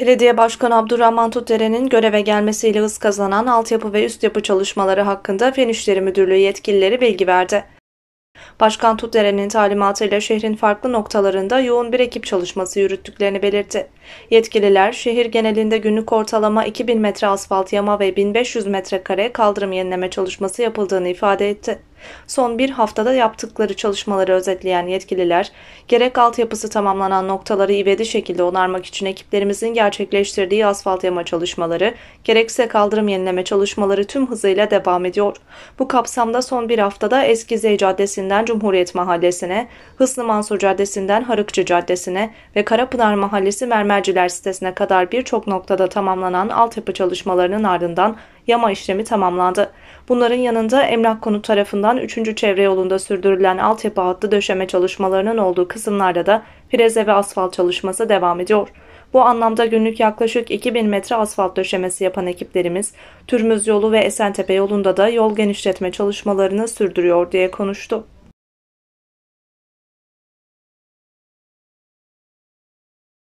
Belediye Başkanı Abdurrahman Tutdere'nin göreve gelmesiyle hız kazanan altyapı ve üst yapı çalışmaları hakkında Fen İşleri Müdürlüğü yetkilileri bilgi verdi. Başkan Tutdere'nin talimatıyla şehrin farklı noktalarında yoğun bir ekip çalışması yürüttüklerini belirtti. Yetkililer şehir genelinde günlük ortalama 2000 metre asfalt yama ve 1500 metrekare kaldırım yenileme çalışması yapıldığını ifade etti. Son bir haftada yaptıkları çalışmaları özetleyen yetkililer, gerek altyapısı tamamlanan noktaları ivedi şekilde onarmak için ekiplerimizin gerçekleştirdiği asfalt yama çalışmaları, gerekse kaldırım yenileme çalışmaları tüm hızıyla devam ediyor. Bu kapsamda son bir haftada Eskizey Caddesi'nden Cumhuriyet Mahallesi'ne, Hısnı Mansur Caddesi'nden Harıkçı Caddesi'ne ve Karapınar Mahallesi Mermerciler sitesine kadar birçok noktada tamamlanan altyapı çalışmalarının ardından yama işlemi tamamlandı. Bunların yanında Emlak Konut tarafından 3. çevre yolunda sürdürülen altyapı hattı döşeme çalışmalarının olduğu kısımlarda da freze ve asfalt çalışması devam ediyor. Bu anlamda günlük yaklaşık 2000 metre asfalt döşemesi yapan ekiplerimiz Türmüz yolu ve Esentepe yolunda da yol genişletme çalışmalarını sürdürüyor diye konuştu.